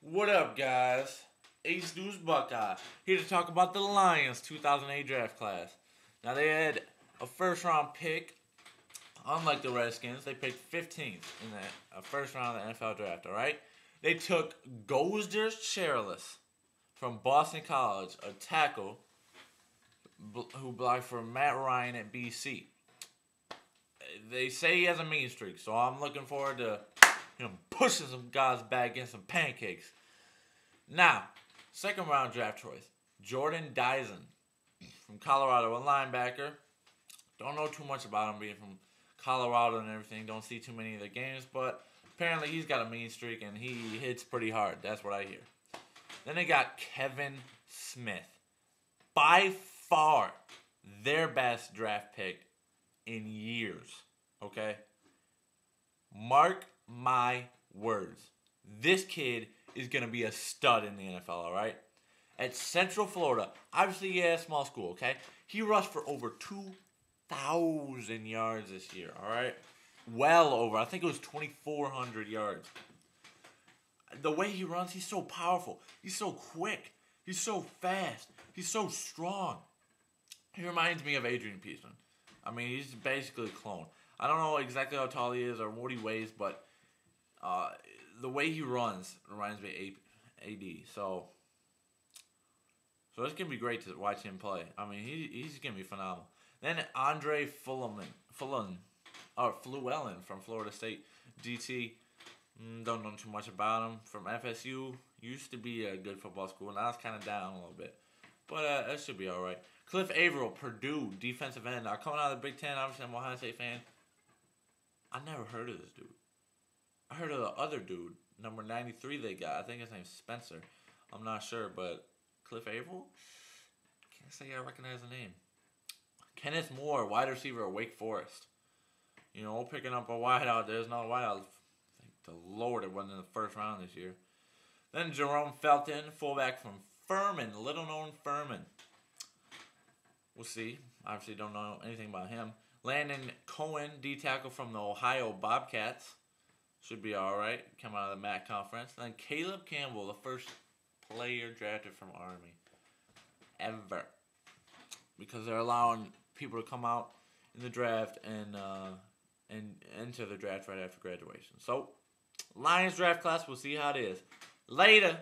What up, guys? Ace News Buckeye here to talk about the Lions 2008 draft class. Now they had a first round pick. Unlike the Redskins, they picked 15th in the uh, first round of the NFL draft. All right, they took Gosder Cherilus from Boston College, a tackle who blocked for Matt Ryan at BC. They say he has a mean streak, so I'm looking forward to know pushing some guys back against some pancakes. Now, second round draft choice, Jordon Dizon from Colorado, a linebacker. Don't know too much about him being from Colorado and everything. Don't see too many of the games, but apparently he's got a mean streak and he hits pretty hard. That's what I hear. Then they got Kevin Smith. By far their best draft pick in years. Okay? Mark my words. This kid is going to be a stud in the NFL, all right? At Central Florida, obviously, yeah, small school, okay? He rushed for over 2,000 yards this year, all right? Well over. I think it was 2,400 yards. The way he runs, he's so powerful. He's so quick. He's so fast. He's so strong. He reminds me of Adrian Peterson. I mean, he's basically a clone. I don't know exactly how tall he is or what he weighs, but uh, the way he runs reminds me of AD. So, so it's gonna be great to watch him play. I mean, he, he's gonna be phenomenal. Then Andre Fullerman, Fullen, or Fluellen from Florida State GT. Mm, don't know too much about him. From FSU, used to be a good football school. Now it's kind of down a little bit, but uh, that should be all right. Cliff Avril, Purdue defensive end. Now coming out of the Big Ten, obviously I'm a Ohio State fan. I never heard of this dude. I heard of the other dude, number 93 they got. I think his name's Spencer. I'm not sure, but Cliff Avril? Can't say I recognize the name. Kenneth Moore, wide receiver Wake Forest. You know, picking up a wideout. There's no wideout. Thank the Lord it wasn't in the first round this year. Then Jerome Felton, fullback from Furman, little known Furman. We'll see. Obviously, don't know anything about him. Landon Cohen, D tackle from the Ohio Bobcats. Should be all right. Come out of the MAC conference. Then Caleb Campbell, the first player drafted from Army ever, because they're allowing people to come out in the draft and uh, and enter the draft right after graduation. So, Lions draft class. We'll see how it is. Later.